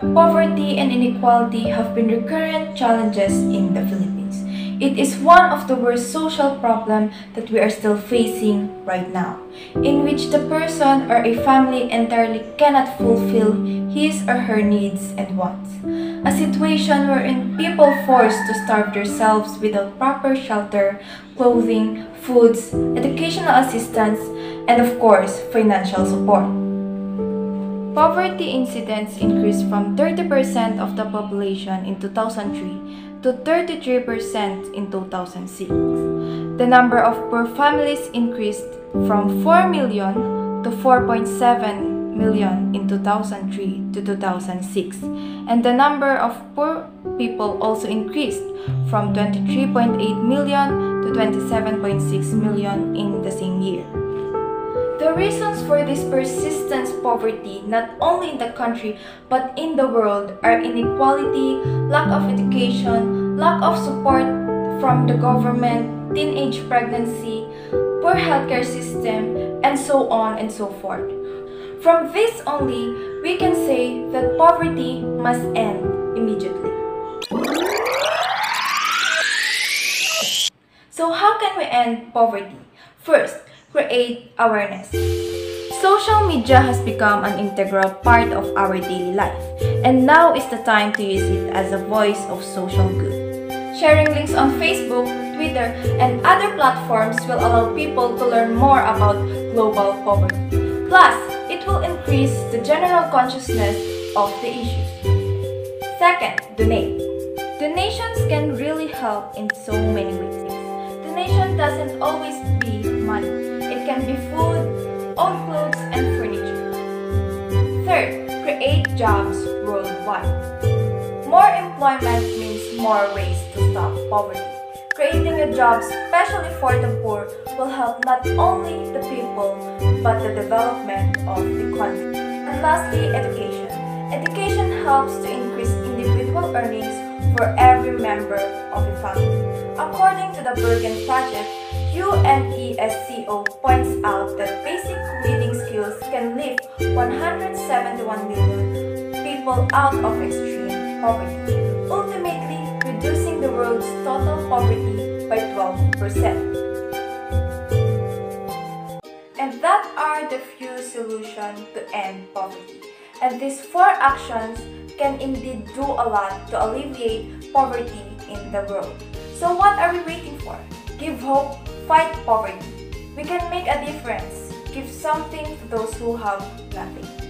poverty and inequality have been recurrent challenges in the Philippines. It is one of the worst social problems that we are still facing right now, in which the person or a family entirely cannot fulfill his or her needs and wants. A situation wherein people forced to starve themselves without proper shelter, clothing, foods, educational assistance, and of course, financial support. Poverty incidence increased from 30% of the population in 2003 to 33% in 2006. The number of poor families increased from 4 million to 4.7 million in 2003 to 2006, and the number of poor people also increased from 23.8 million to 27.6 million in the same year. The reasons for this persistent poverty, not only in the country but in the world, are inequality, lack of education, lack of support from the government, teenage pregnancy, poor healthcare system, and so on and so forth. From this only, we can say that poverty must end immediately. So how can we end poverty? First, create awareness. Social media has become an integral part of our daily life, and now is the time to use it as a voice of social good. Sharing links on Facebook, Twitter, and other platforms will allow people to learn more about global poverty. Plus, it will increase the general consciousness of the issues. Second, donate. Donations can really help in so many ways. Donation doesn't always be money. Can be food, old clothes, and furniture. Third, create jobs worldwide. More employment means more ways to stop poverty. Creating a job especially for the poor will help not only the people but the development of the country. And lastly, education. Education helps to increase individual earnings for every member of a family. According to the Borgen Project, UNESCO points out that basic reading skills can lift 171 million people out of extreme poverty, ultimately reducing the world's total poverty by 12%. And that are the few solutions to end poverty. And these four actions can indeed do a lot to alleviate poverty in the world. So what are we waiting for? Give hope Fight poverty. We can make a difference. Give something to those who have nothing.